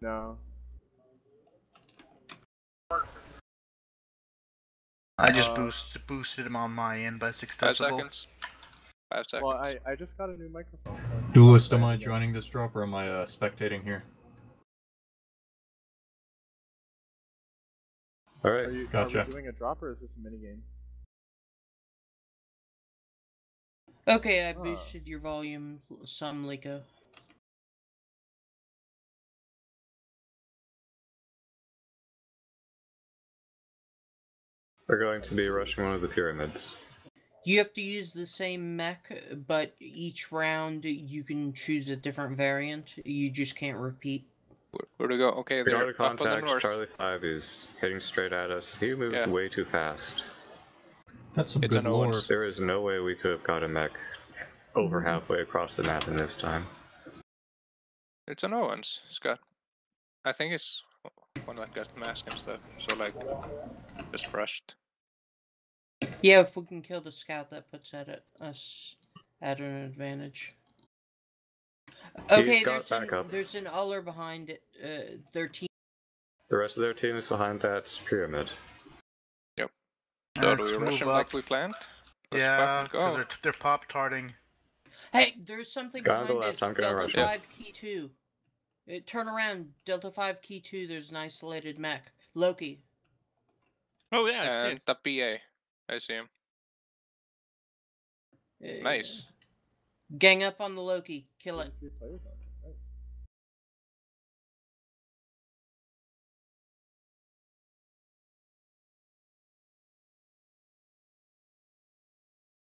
No. I just Uh, boost, boosted him on my end by 6 Five decibels. seconds. Five seconds. Well, I, I just got a new microphone. so- Duelist, am I joining this drop or am I uh, spectating here? All right, Are, you, Gotcha. are we doing a drop or is this a minigame? Okay, I boosted your volume some, Liko. We're going to be rushing one of the pyramids. You have to use the same mech, but each round you can choose a different variant. You just can't repeat. Where, where to go? Okay, We they're got a up on the north. Charlie 5 is heading straight at us. He moved Yeah. way too fast. That's some It's good an lore. There is no way we could have got a mech over mm-hmm. halfway across the map in this time. It's an Owens, Scott. I think it's one that got mask and stuff. So like, just rushed. Yeah, if we can kill the scout, that puts at it, us at an advantage. Okay, there's an, there's an Uller behind it, uh, their team. The rest of their team is behind that pyramid. Yep. So Let's do we rush them like we planned? Let's yeah, because they're, they're pop-tarting. Hey, there's something Gondola, behind us. Delta 5, key 2. It, turn around, Delta 5, Key 2, there's an isolated mech. Loki. Oh, yeah, I see. Uh, the PA. I see him. Uh, nice. Gang up on the Loki. Kill it.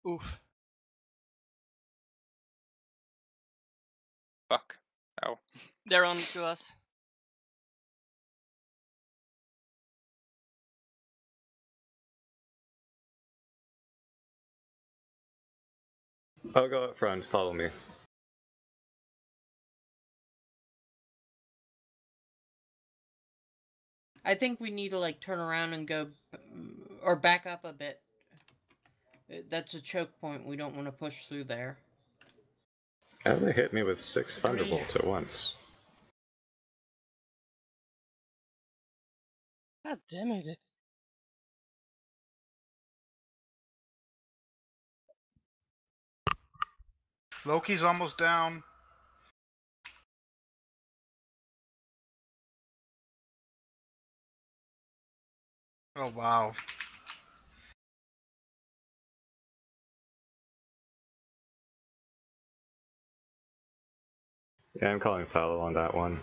Oof. Fuck. Ow. They're on to us. I'll go up front. Follow me. I think we need to like turn around and go, or back up a bit. Uh, That's a choke point. We don't want to push through there. And they hit me with six thunderbolts at once. God damn it. Loki's almost down. Oh wow. Yeah, I'm calling fallow on that one.